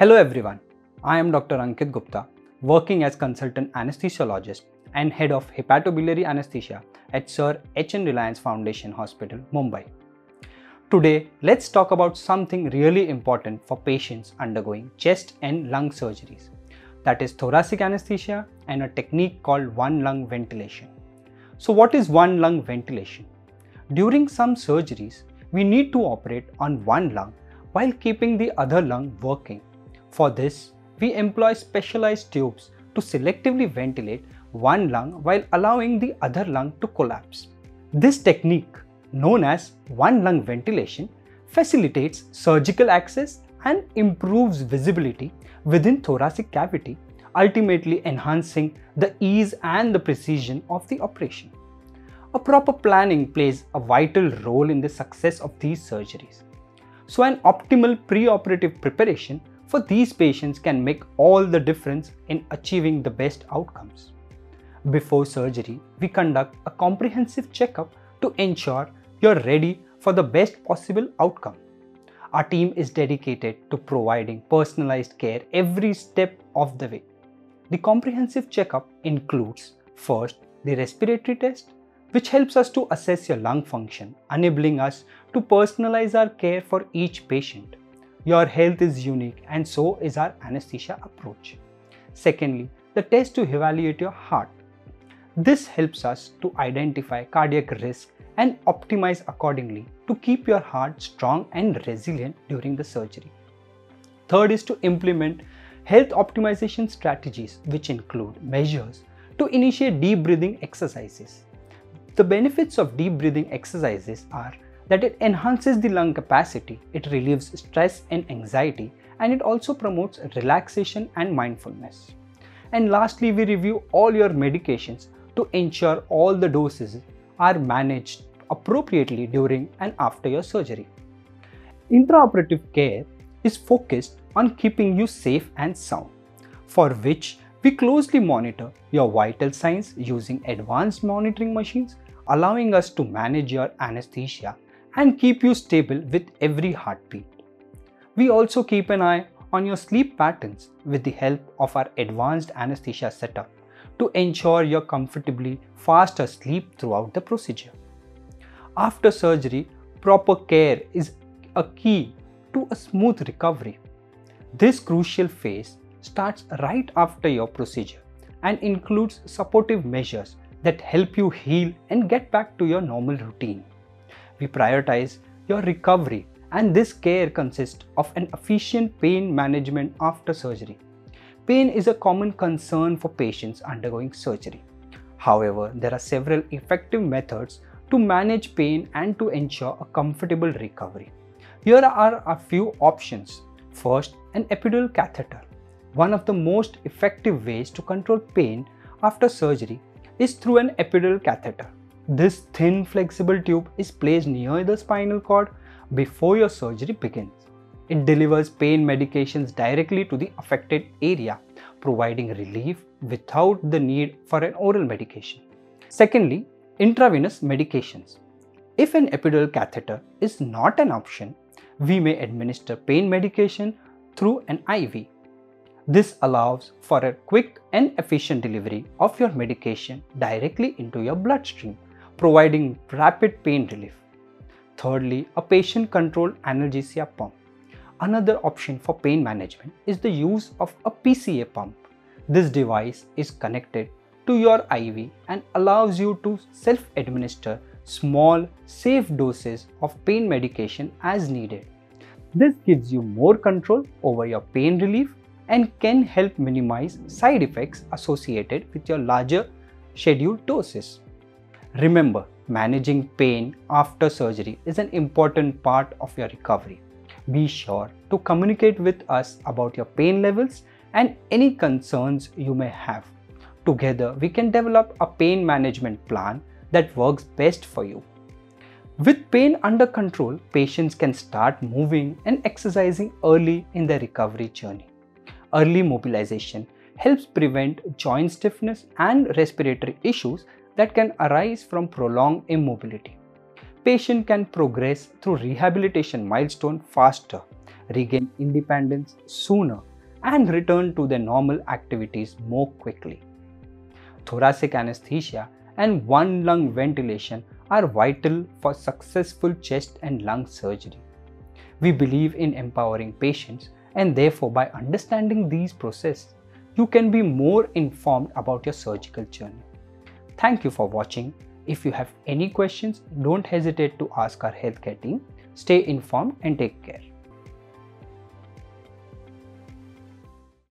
Hello everyone, I am Dr. Ankit Gupta, working as consultant anesthesiologist and head of hepatobiliary anesthesia at Sir H.N. Reliance Foundation Hospital, Mumbai. Today, let's talk about something really important for patients undergoing chest and lung surgeries. That is thoracic anesthesia and a technique called one lung ventilation. So what is one lung ventilation? During some surgeries, we need to operate on one lung while keeping the other lung working for this, we employ specialized tubes to selectively ventilate one lung while allowing the other lung to collapse. This technique, known as one lung ventilation, facilitates surgical access and improves visibility within thoracic cavity, ultimately enhancing the ease and the precision of the operation. A proper planning plays a vital role in the success of these surgeries. So an optimal preoperative preparation for these patients can make all the difference in achieving the best outcomes. Before surgery, we conduct a comprehensive checkup to ensure you're ready for the best possible outcome. Our team is dedicated to providing personalized care every step of the way. The comprehensive checkup includes first the respiratory test, which helps us to assess your lung function, enabling us to personalize our care for each patient. Your health is unique and so is our anesthesia approach. Secondly, the test to evaluate your heart. This helps us to identify cardiac risk and optimize accordingly to keep your heart strong and resilient during the surgery. Third is to implement health optimization strategies which include measures to initiate deep breathing exercises. The benefits of deep breathing exercises are that it enhances the lung capacity, it relieves stress and anxiety, and it also promotes relaxation and mindfulness. And lastly, we review all your medications to ensure all the doses are managed appropriately during and after your surgery. Intraoperative care is focused on keeping you safe and sound, for which we closely monitor your vital signs using advanced monitoring machines, allowing us to manage your anesthesia and keep you stable with every heartbeat. We also keep an eye on your sleep patterns with the help of our advanced anesthesia setup to ensure you're comfortably fast asleep throughout the procedure. After surgery, proper care is a key to a smooth recovery. This crucial phase starts right after your procedure and includes supportive measures that help you heal and get back to your normal routine we prioritize your recovery and this care consists of an efficient pain management after surgery. Pain is a common concern for patients undergoing surgery. However, there are several effective methods to manage pain and to ensure a comfortable recovery. Here are a few options. First, an epidural catheter. One of the most effective ways to control pain after surgery is through an epidural catheter. This thin flexible tube is placed near the spinal cord before your surgery begins. It delivers pain medications directly to the affected area, providing relief without the need for an oral medication. Secondly, intravenous medications. If an epidural catheter is not an option, we may administer pain medication through an IV. This allows for a quick and efficient delivery of your medication directly into your bloodstream providing rapid pain relief. Thirdly, a patient controlled analgesia pump. Another option for pain management is the use of a PCA pump. This device is connected to your IV and allows you to self administer small, safe doses of pain medication as needed. This gives you more control over your pain relief and can help minimize side effects associated with your larger scheduled doses. Remember, managing pain after surgery is an important part of your recovery. Be sure to communicate with us about your pain levels and any concerns you may have. Together, we can develop a pain management plan that works best for you. With pain under control, patients can start moving and exercising early in their recovery journey. Early mobilization helps prevent joint stiffness and respiratory issues that can arise from prolonged immobility. Patient can progress through rehabilitation milestone faster, regain independence sooner and return to their normal activities more quickly. Thoracic anesthesia and one lung ventilation are vital for successful chest and lung surgery. We believe in empowering patients and therefore by understanding these processes, you can be more informed about your surgical journey. Thank you for watching. If you have any questions, don't hesitate to ask our healthcare team. Stay informed and take care.